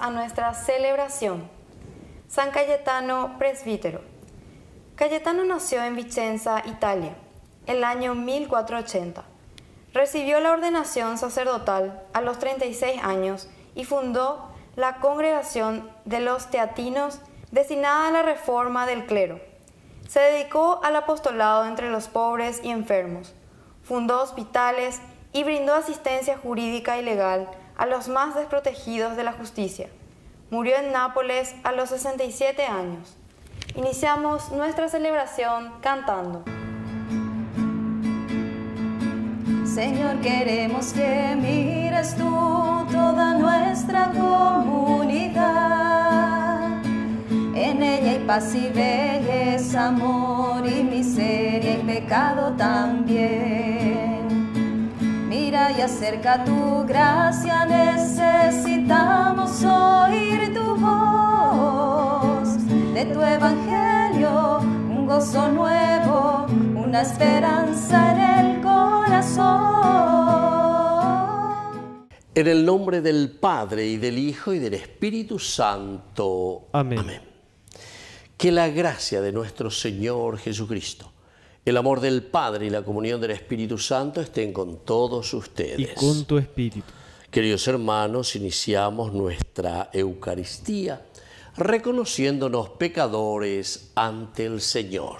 A nuestra celebración. San Cayetano Presbítero. Cayetano nació en Vicenza, Italia, el año 1480. Recibió la ordenación sacerdotal a los 36 años y fundó la congregación de los teatinos destinada a la reforma del clero. Se dedicó al apostolado entre los pobres y enfermos. Fundó hospitales y brindó asistencia jurídica y legal a los más desprotegidos de la justicia. Murió en Nápoles a los 67 años. Iniciamos nuestra celebración cantando. Señor, queremos que mires tú toda nuestra comunidad. En ella hay paz y belleza, amor y miseria y pecado también mira y acerca tu gracia, necesitamos oír tu voz, de tu evangelio, un gozo nuevo, una esperanza en el corazón. En el nombre del Padre y del Hijo y del Espíritu Santo. Amén. Que la gracia de nuestro Señor Jesucristo el amor del Padre y la comunión del Espíritu Santo estén con todos ustedes. Y con tu espíritu. Queridos hermanos, iniciamos nuestra Eucaristía reconociéndonos pecadores ante el Señor.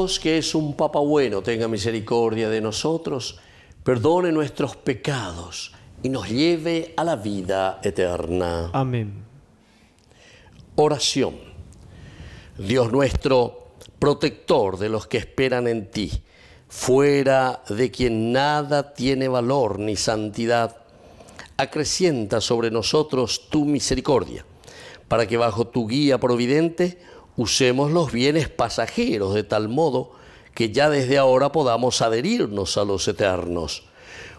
Dios, que es un Papa bueno, tenga misericordia de nosotros, perdone nuestros pecados y nos lleve a la vida eterna. Amén. Oración. Dios nuestro, protector de los que esperan en ti, fuera de quien nada tiene valor ni santidad, acrecienta sobre nosotros tu misericordia, para que bajo tu guía providente usemos los bienes pasajeros de tal modo que ya desde ahora podamos adherirnos a los eternos.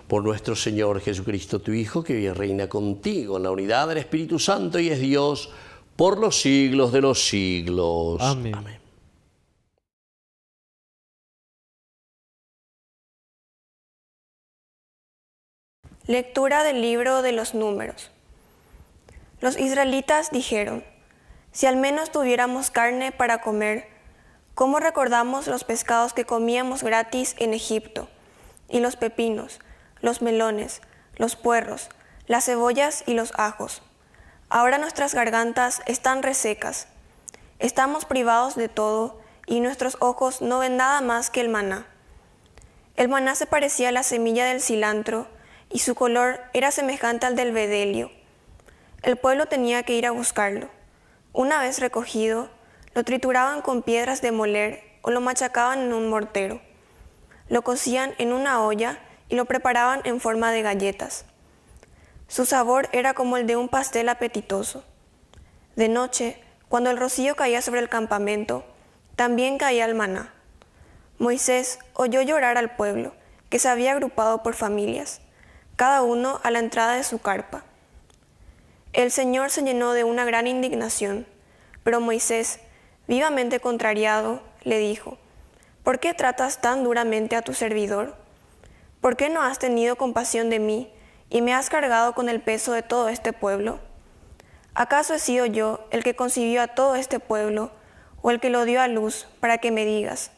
Por nuestro Señor Jesucristo, tu Hijo, que vive y reina contigo en la unidad del Espíritu Santo y es Dios por los siglos de los siglos. Amén. Lectura del libro de los números. Los israelitas dijeron, si al menos tuviéramos carne para comer, ¿cómo recordamos los pescados que comíamos gratis en Egipto? Y los pepinos, los melones, los puerros, las cebollas y los ajos. Ahora nuestras gargantas están resecas. Estamos privados de todo y nuestros ojos no ven nada más que el maná. El maná se parecía a la semilla del cilantro y su color era semejante al del bedelio. El pueblo tenía que ir a buscarlo. Una vez recogido, lo trituraban con piedras de moler o lo machacaban en un mortero. Lo cocían en una olla y lo preparaban en forma de galletas. Su sabor era como el de un pastel apetitoso. De noche, cuando el rocío caía sobre el campamento, también caía el maná. Moisés oyó llorar al pueblo, que se había agrupado por familias, cada uno a la entrada de su carpa. El Señor se llenó de una gran indignación, pero Moisés, vivamente contrariado, le dijo, ¿por qué tratas tan duramente a tu servidor? ¿Por qué no has tenido compasión de mí y me has cargado con el peso de todo este pueblo? ¿Acaso he sido yo el que concibió a todo este pueblo o el que lo dio a luz para que me digas,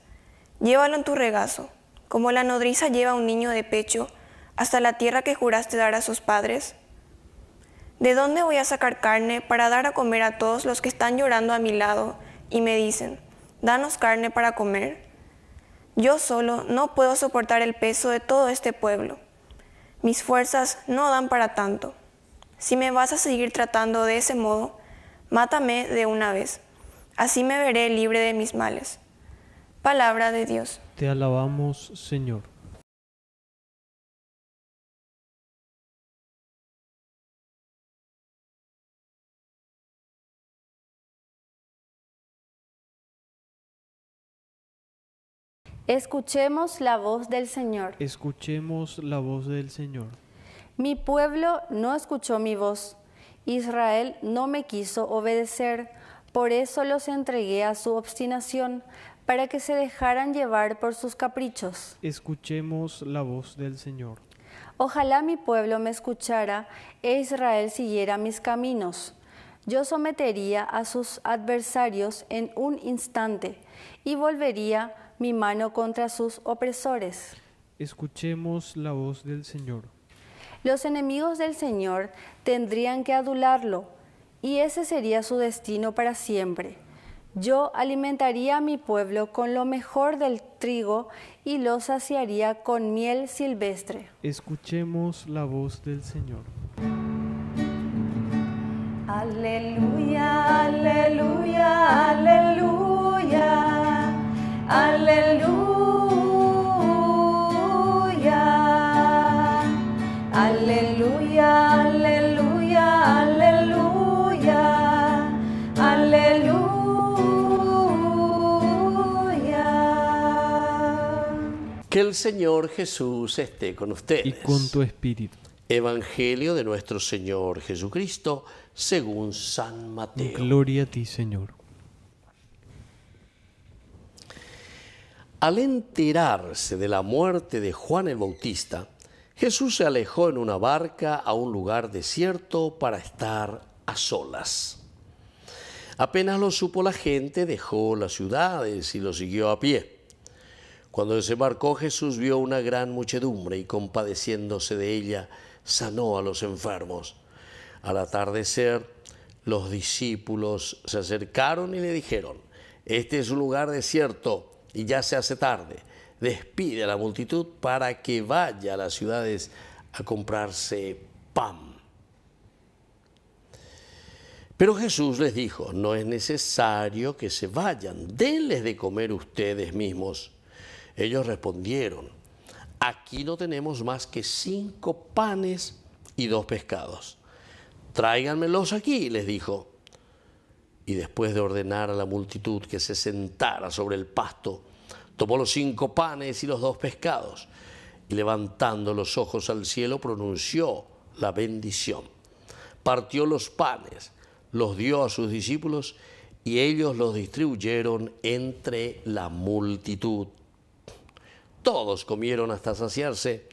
llévalo en tu regazo, como la nodriza lleva a un niño de pecho hasta la tierra que juraste dar a sus padres? ¿De dónde voy a sacar carne para dar a comer a todos los que están llorando a mi lado y me dicen, danos carne para comer? Yo solo no puedo soportar el peso de todo este pueblo. Mis fuerzas no dan para tanto. Si me vas a seguir tratando de ese modo, mátame de una vez. Así me veré libre de mis males. Palabra de Dios. Te alabamos, Señor. Escuchemos la voz del Señor. Escuchemos la voz del Señor. Mi pueblo no escuchó mi voz. Israel no me quiso obedecer. Por eso los entregué a su obstinación, para que se dejaran llevar por sus caprichos. Escuchemos la voz del Señor. Ojalá mi pueblo me escuchara e Israel siguiera mis caminos. Yo sometería a sus adversarios en un instante y volvería mi mano contra sus opresores. Escuchemos la voz del Señor. Los enemigos del Señor tendrían que adularlo, y ese sería su destino para siempre. Yo alimentaría a mi pueblo con lo mejor del trigo y lo saciaría con miel silvestre. Escuchemos la voz del Señor. Aleluya, aleluya, Que el Señor Jesús esté con ustedes. Y con tu espíritu. Evangelio de nuestro Señor Jesucristo según San Mateo. Gloria a ti, Señor. Al enterarse de la muerte de Juan el Bautista, Jesús se alejó en una barca a un lugar desierto para estar a solas. Apenas lo supo la gente, dejó las ciudades y lo siguió a pie. Cuando desembarcó Jesús vio una gran muchedumbre y compadeciéndose de ella, sanó a los enfermos. Al atardecer, los discípulos se acercaron y le dijeron, este es un lugar desierto y ya se hace tarde. Despide a la multitud para que vaya a las ciudades a comprarse pan. Pero Jesús les dijo, no es necesario que se vayan, denles de comer ustedes mismos. Ellos respondieron, aquí no tenemos más que cinco panes y dos pescados. Tráiganmelos aquí, les dijo. Y después de ordenar a la multitud que se sentara sobre el pasto, tomó los cinco panes y los dos pescados, y levantando los ojos al cielo pronunció la bendición. Partió los panes, los dio a sus discípulos, y ellos los distribuyeron entre la multitud. Todos comieron hasta saciarse,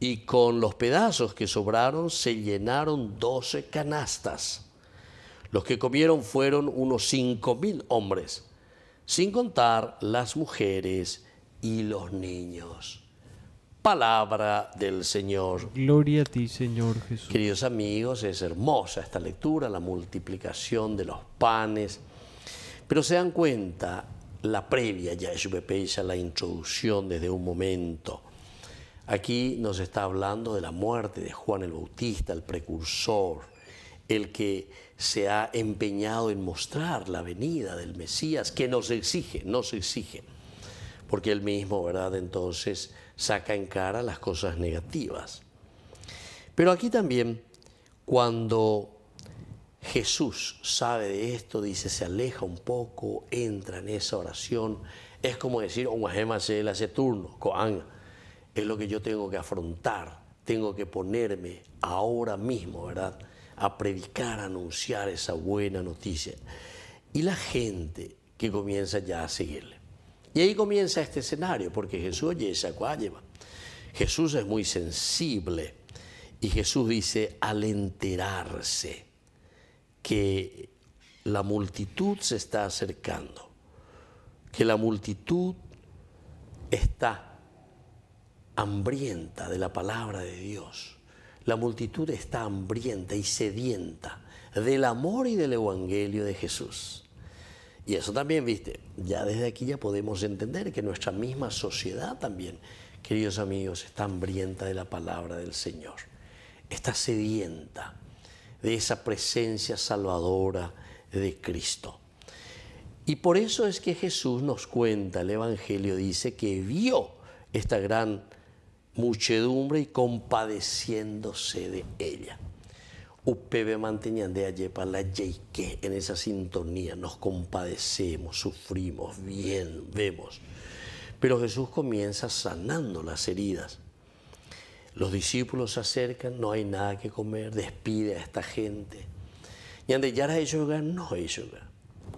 y con los pedazos que sobraron se llenaron doce canastas. Los que comieron fueron unos cinco mil hombres, sin contar las mujeres y los niños. Palabra del Señor. Gloria a ti, Señor Jesús. Queridos amigos, es hermosa esta lectura, la multiplicación de los panes, pero se dan cuenta, la previa ya es la introducción desde un momento. Aquí nos está hablando de la muerte de Juan el Bautista, el precursor, el que se ha empeñado en mostrar la venida del Mesías, que nos exige, nos exige, porque él mismo, ¿verdad? Entonces saca en cara las cosas negativas. Pero aquí también Cuando Jesús sabe de esto, dice, se aleja un poco, entra en esa oración. Es como decir, se le hace turno, es lo que yo tengo que afrontar, tengo que ponerme ahora mismo, ¿verdad? A predicar, a anunciar esa buena noticia. Y la gente que comienza ya a seguirle. Y ahí comienza este escenario, porque Jesús oye esa lleva. Jesús es muy sensible y Jesús dice, al enterarse que la multitud se está acercando, que la multitud está hambrienta de la palabra de Dios, la multitud está hambrienta y sedienta del amor y del evangelio de Jesús. Y eso también, viste, ya desde aquí ya podemos entender que nuestra misma sociedad también, queridos amigos, está hambrienta de la palabra del Señor, está sedienta de esa presencia salvadora de Cristo. Y por eso es que Jesús nos cuenta, el Evangelio dice que vio esta gran muchedumbre y compadeciéndose de ella. Upebe mantenían de allí para la que en esa sintonía nos compadecemos, sufrimos, bien, vemos. Pero Jesús comienza sanando las heridas. Los discípulos se acercan, no hay nada que comer, despide a esta gente. Y ande ya era ellos no ellos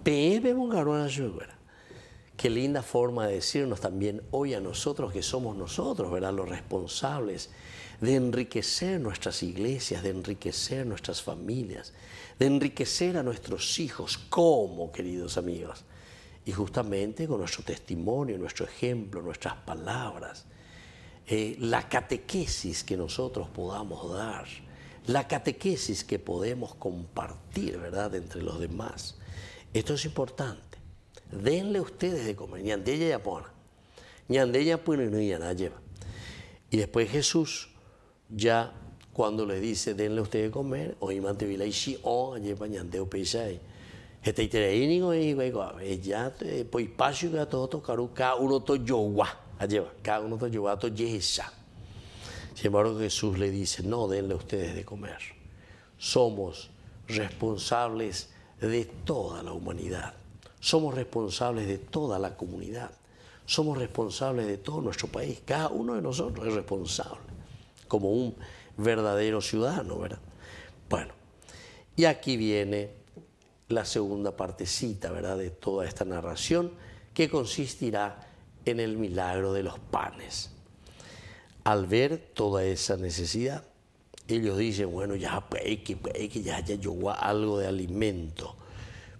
Pebe a Qué linda forma de decirnos también hoy a nosotros que somos nosotros, ¿verdad? Los responsables de enriquecer nuestras iglesias, de enriquecer nuestras familias, de enriquecer a nuestros hijos. ¿Cómo, queridos amigos? Y justamente con nuestro testimonio, nuestro ejemplo, nuestras palabras, eh, la catequesis que nosotros podamos dar, la catequesis que podemos compartir, ¿verdad?, entre los demás. Esto es importante. Denle ustedes de comer. Ñandella ya pona. Ñandella lleva. Y después Jesús ya cuando le dice denle ustedes de comer, o imante vila y si o allí pañandeo peisai. Este itereínigo y ya pues espacio que todo tocaru cada uno to yowa, va, cada uno yowa to yesa. Sin embargo Jesús le dice, no denle ustedes de comer. Somos responsables de toda la humanidad. Somos responsables de toda la comunidad. Somos responsables de todo nuestro país. Cada uno de nosotros es responsable como un verdadero ciudadano, ¿verdad? Bueno, y aquí viene la segunda partecita, ¿verdad?, de toda esta narración, que consistirá en el milagro de los panes. Al ver toda esa necesidad, ellos dicen, bueno, ya, pues, que, pues, que ya, ya algo de alimento.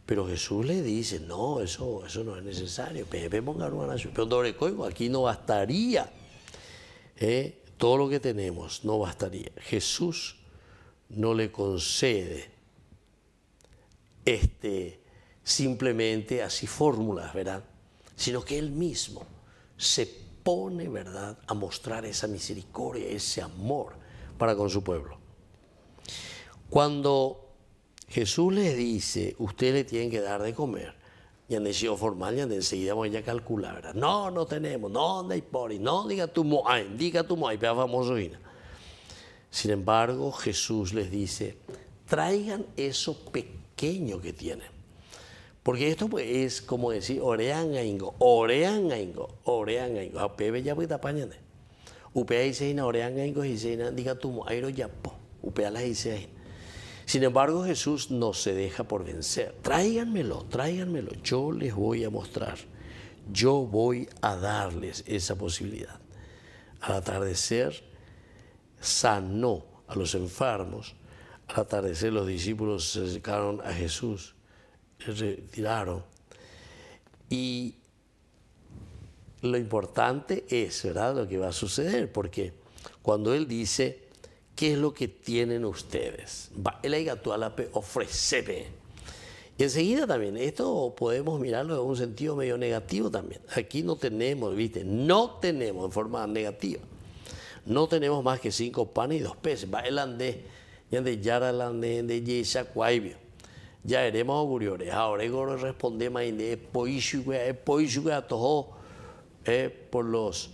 Pero Jesús le dice, no, eso, eso no es necesario. Pero aquí no bastaría. ¿eh? todo lo que tenemos no bastaría. Jesús no le concede este, simplemente así fórmulas, ¿verdad? Sino que Él mismo se pone, ¿verdad?, a mostrar esa misericordia, ese amor para con su pueblo. Cuando Jesús le dice, usted le tiene que dar de comer, y han decidido formal y enseguida voy a calcular. No, no tenemos, no, no hay por no diga tu moay, diga tu moay, vea famoso. Sin embargo, Jesús les dice, traigan eso pequeño que tienen. Porque esto pues, es como decir, orean orean aingo, orean. A pebe ya puede apañar. Upea dice, orean aingo, y dice, diga tu moay, ya po. Upea la dice, sin embargo, Jesús no se deja por vencer. Tráiganmelo, tráiganmelo. Yo les voy a mostrar. Yo voy a darles esa posibilidad. Al atardecer, sanó a los enfermos. Al atardecer, los discípulos se acercaron a Jesús, se. Y lo importante es, ¿verdad?, lo que va a suceder, porque cuando Él dice, ¿Qué es lo que tienen ustedes? El Aigatualape ofrece. Y enseguida también, esto podemos mirarlo en un sentido medio negativo también. Aquí no tenemos, ¿viste? No tenemos en forma negativa. No tenemos más que cinco panes y dos peces. Va el andé, ya de Yara andé, de Yesa Cuaibio. Ya eremos auguriores. Ahora ego respondemos ahí de poishuga, poishuga todo eh, por los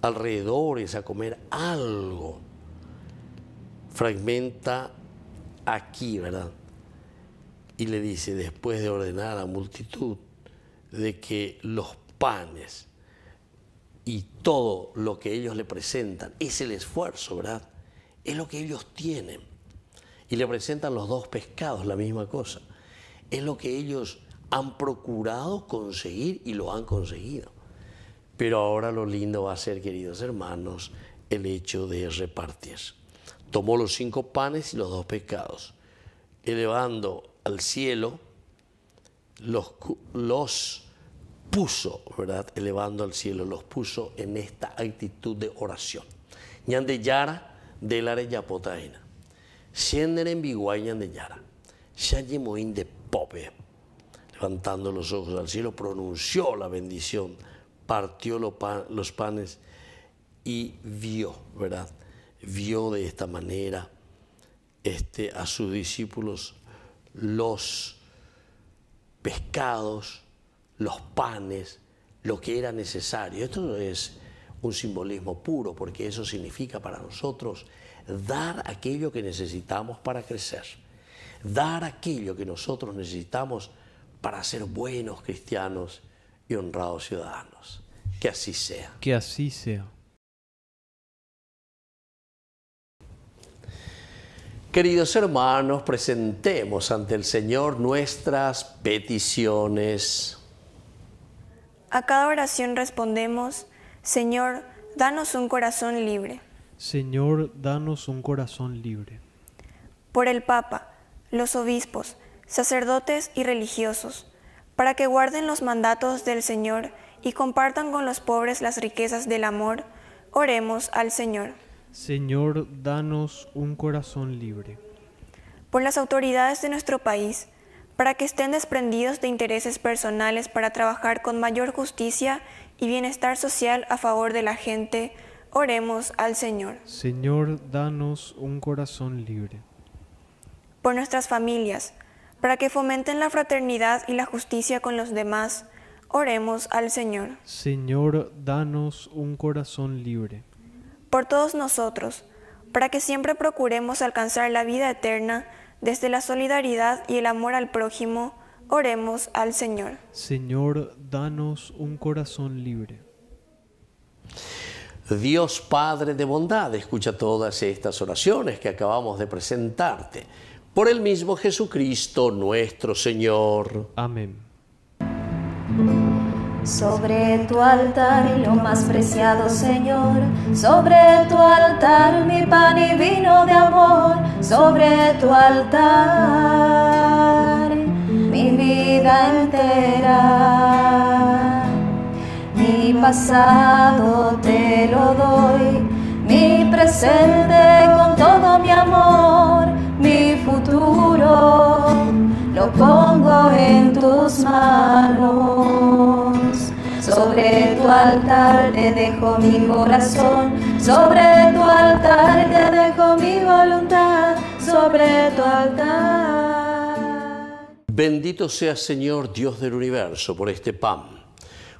alrededores a comer algo fragmenta aquí, ¿verdad? Y le dice, después de ordenar a la multitud, de que los panes y todo lo que ellos le presentan es el esfuerzo, ¿verdad? Es lo que ellos tienen. Y le presentan los dos pescados, la misma cosa. Es lo que ellos han procurado conseguir y lo han conseguido. Pero ahora lo lindo va a ser, queridos hermanos, el hecho de repartir. Tomó los cinco panes y los dos pescados, elevando al cielo, los, los puso, ¿verdad? Elevando al cielo, los puso en esta actitud de oración. Ñande yara de la yapotaina. Sienden en biguay ñande yara. Shayemoin de pope. Levantando los ojos al cielo, pronunció la bendición, partió los panes y vio, ¿verdad? Vio de esta manera este, a sus discípulos los pescados, los panes, lo que era necesario. Esto es un simbolismo puro, porque eso significa para nosotros dar aquello que necesitamos para crecer, dar aquello que nosotros necesitamos para ser buenos cristianos y honrados ciudadanos. Que así sea. Que así sea. Queridos hermanos, presentemos ante el Señor nuestras peticiones. A cada oración respondemos, Señor, danos un corazón libre. Señor, danos un corazón libre. Por el Papa, los obispos, sacerdotes y religiosos, para que guarden los mandatos del Señor y compartan con los pobres las riquezas del amor, oremos al Señor. Señor, danos un corazón libre. Por las autoridades de nuestro país, para que estén desprendidos de intereses personales para trabajar con mayor justicia y bienestar social a favor de la gente, oremos al Señor. Señor, danos un corazón libre. Por nuestras familias, para que fomenten la fraternidad y la justicia con los demás, oremos al Señor. Señor, danos un corazón libre por todos nosotros, para que siempre procuremos alcanzar la vida eterna desde la solidaridad y el amor al prójimo, oremos al Señor. Señor, danos un corazón libre. Dios Padre de bondad, escucha todas estas oraciones que acabamos de presentarte. Por el mismo Jesucristo nuestro Señor. Amén. Sobre tu altar lo más preciado, Señor, sobre tu altar mi pan y vino de amor, sobre tu altar mi vida entera. Pasado te lo doy, mi presente con todo mi amor, mi futuro lo pongo en tus manos. Sobre tu altar te dejo mi corazón, sobre tu altar te dejo mi voluntad, sobre tu altar. Bendito sea Señor Dios del universo por este pan,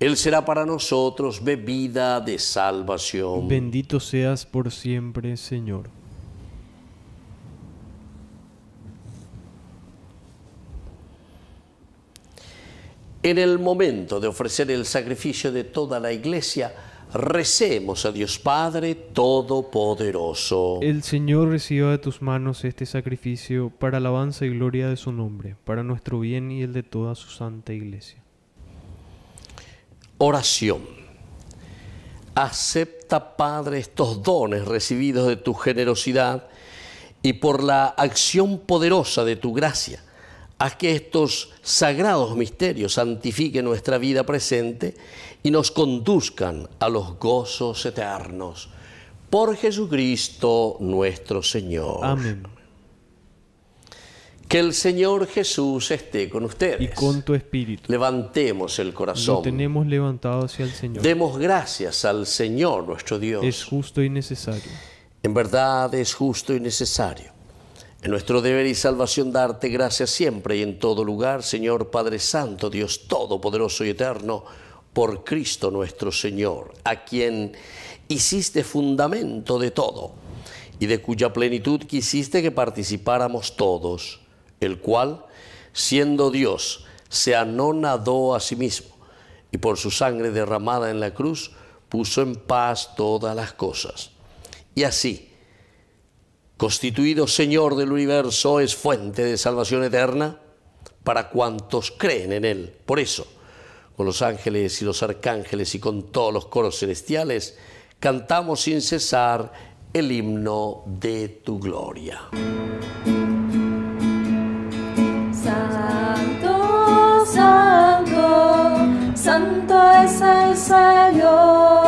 Él será para nosotros bebida de salvación. Bendito seas por siempre, Señor. En el momento de ofrecer el sacrificio de toda la iglesia, Recemos a Dios Padre Todopoderoso. El Señor reciba de tus manos este sacrificio para alabanza y gloria de su nombre, para nuestro bien y el de toda su santa iglesia. Oración. Acepta, Padre, estos dones recibidos de tu generosidad y por la acción poderosa de tu gracia. Haz que estos sagrados misterios santifiquen nuestra vida presente y nos conduzcan a los gozos eternos. Por Jesucristo nuestro Señor. Amén. Que el Señor Jesús esté con ustedes. Y con tu espíritu. Levantemos el Lo corazón. tenemos levantado hacia el Señor. Demos gracias al Señor nuestro Dios. Es justo y necesario. En verdad es justo y necesario. En nuestro deber y salvación darte gracias siempre y en todo lugar, Señor Padre Santo, Dios Todopoderoso y Eterno, por Cristo nuestro Señor, a quien hiciste fundamento de todo y de cuya plenitud quisiste que participáramos todos, el cual, siendo Dios, se anonadó a sí mismo y por su sangre derramada en la cruz puso en paz todas las cosas. Y así, constituido Señor del universo, es fuente de salvación eterna para cuantos creen en Él. Por eso, con los ángeles y los arcángeles y con todos los coros celestiales, cantamos sin cesar el himno de tu gloria. Santo, es el Señor,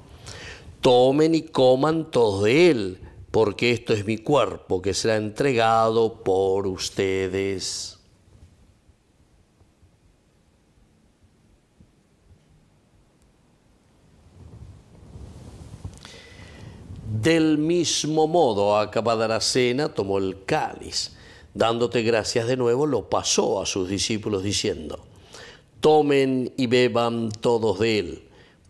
tomen y coman todos de él, porque esto es mi cuerpo que será entregado por ustedes. Del mismo modo, acabada la cena, tomó el cáliz. Dándote gracias de nuevo, lo pasó a sus discípulos diciendo, tomen y beban todos de él,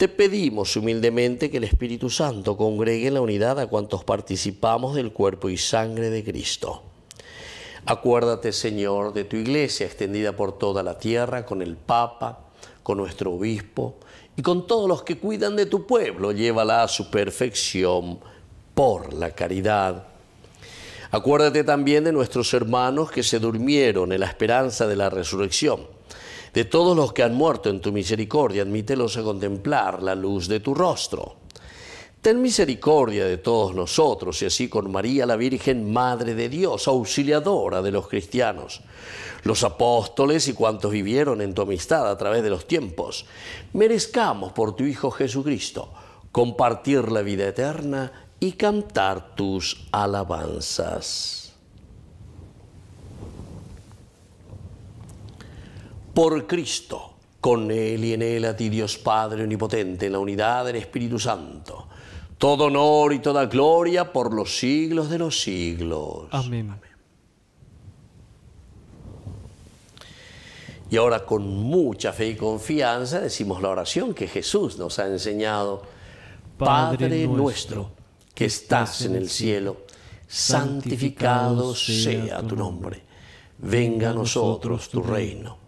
Te pedimos humildemente que el Espíritu Santo congregue en la unidad a cuantos participamos del cuerpo y sangre de Cristo. Acuérdate, Señor, de tu iglesia extendida por toda la tierra, con el Papa, con nuestro obispo y con todos los que cuidan de tu pueblo. Llévala a su perfección por la caridad. Acuérdate también de nuestros hermanos que se durmieron en la esperanza de la resurrección de todos los que han muerto en tu misericordia, admítelos a contemplar la luz de tu rostro. Ten misericordia de todos nosotros y así con María la Virgen, Madre de Dios, auxiliadora de los cristianos, los apóstoles y cuantos vivieron en tu amistad a través de los tiempos, merezcamos por tu Hijo Jesucristo compartir la vida eterna y cantar tus alabanzas. Por Cristo, con Él y en Él a ti Dios Padre Omnipotente, en la unidad del Espíritu Santo, todo honor y toda gloria por los siglos de los siglos. Amén. Y ahora con mucha fe y confianza decimos la oración que Jesús nos ha enseñado. Padre, nuestro, que estás en el cielo, santificado sea tu nombre. Venga a nosotros tu reino.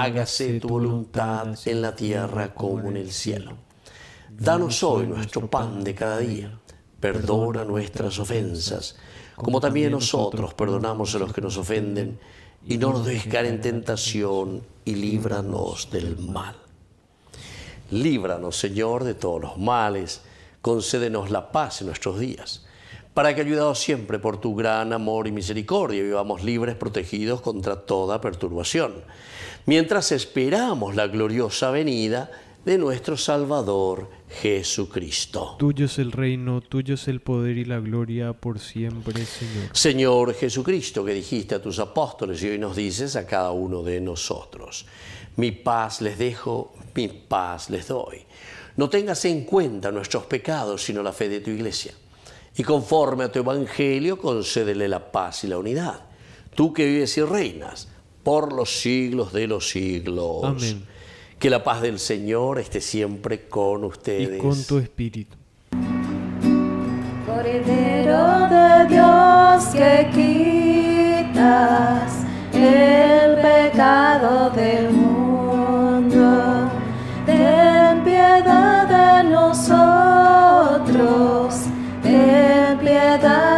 Hágase tu voluntad en la tierra como en el cielo. Danos hoy nuestro pan de cada día. Perdona nuestras ofensas, como también nosotros perdonamos a los que nos ofenden y no nos dejes caer en tentación y líbranos del mal. Líbranos, Señor, de todos los males, concédenos la paz en nuestros días, para que, ayudados siempre por tu gran amor y misericordia, vivamos libres, protegidos contra toda perturbación, mientras esperamos la gloriosa venida de nuestro Salvador Jesucristo. Tuyo es el reino, tuyo es el poder y la gloria por siempre, Señor. Señor Jesucristo, que dijiste a tus apóstoles y hoy nos dices a cada uno de nosotros, mi paz les dejo, mi paz les doy. No tengas en cuenta nuestros pecados, sino la fe de tu iglesia. Y conforme a tu evangelio, concédele la paz y la unidad. Tú que vives y reinas por los siglos de los siglos. Amén. Que la paz del Señor esté siempre con ustedes. Y con tu espíritu. Cordero de Dios que quitas el pecado del mundo, ten piedad de nosotros, ten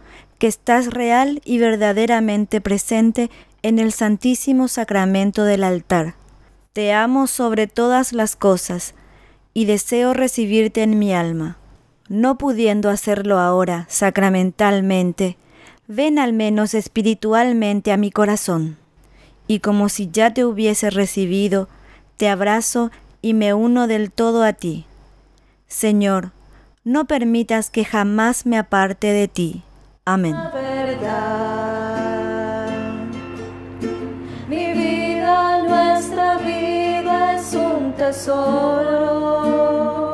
que estás real y verdaderamente presente en el Santísimo Sacramento del altar. Te amo sobre todas las cosas y deseo recibirte en mi alma. No pudiendo hacerlo ahora sacramentalmente, ven al menos espiritualmente a mi corazón. Y como si ya te hubiese recibido, te abrazo y me uno del todo a ti. Señor, no permitas que jamás me aparte de ti. Amén. Mi vida, nuestra vida es un tesoro.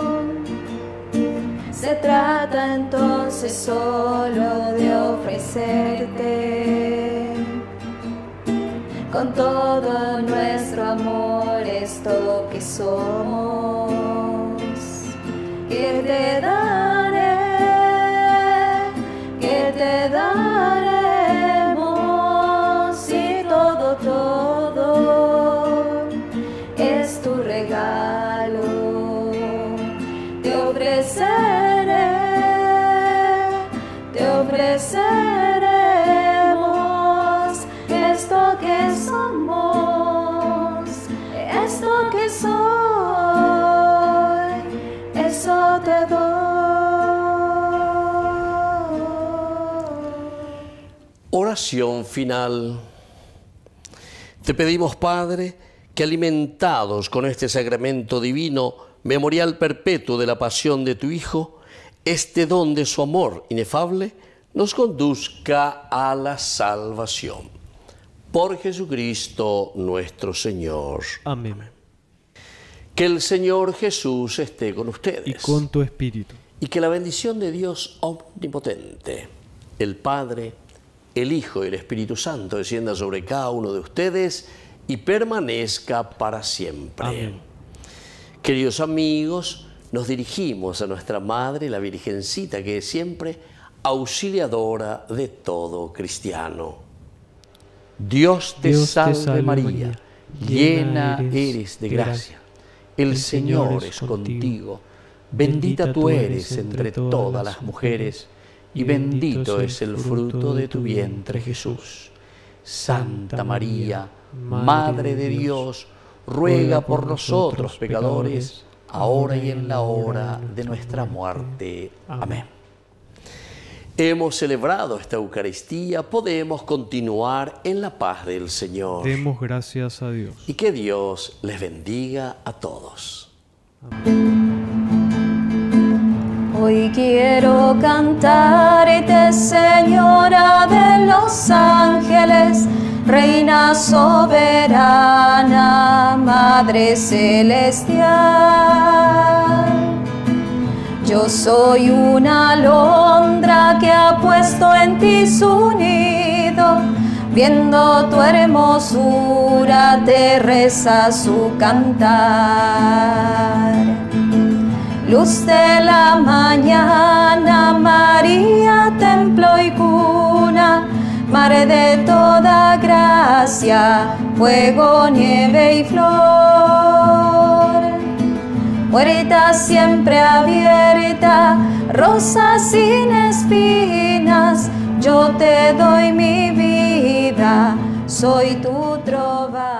Se trata entonces solo de ofrecerte con todo nuestro amor esto que somos. Que te daré, Oración final. Te pedimos, Padre, que alimentados con este sacramento divino, memorial perpetuo de la pasión de tu Hijo, este don de su amor inefable nos conduzca a la salvación. Por Jesucristo nuestro Señor. Amén. Que el Señor Jesús esté con ustedes. Y con tu espíritu. Y que la bendición de Dios omnipotente, el Padre, el Hijo y el Espíritu Santo descienda sobre cada uno de ustedes y permanezca para siempre. Amén. Queridos amigos, nos dirigimos a nuestra Madre, la Virgencita, que es siempre auxiliadora de todo cristiano. Dios te, Dios te salve, María, llena eres, de gracia. El Señor es contigo. Bendita tú eres entre todas las mujeres, y bendito es el fruto de tu vientre, Jesús. Santa María, Madre de Dios, ruega por nosotros pecadores, ahora y en la hora de nuestra muerte. Amén. Hemos celebrado esta Eucaristía, podemos continuar en la paz del Señor. Demos gracias a Dios. Y que Dios les bendiga a todos. Hoy quiero cantarte, Señora de los ángeles, Reina soberana, Madre celestial. Yo soy una alondra que ha puesto en ti su nido, viendo tu hermosura te reza su cantar. Luz de la mañana, María, templo y cuna, Madre de toda gracia, fuego, nieve y flor. Puerta siempre abierta, rosa sin espinas, yo te doy mi vida, soy tu trovador.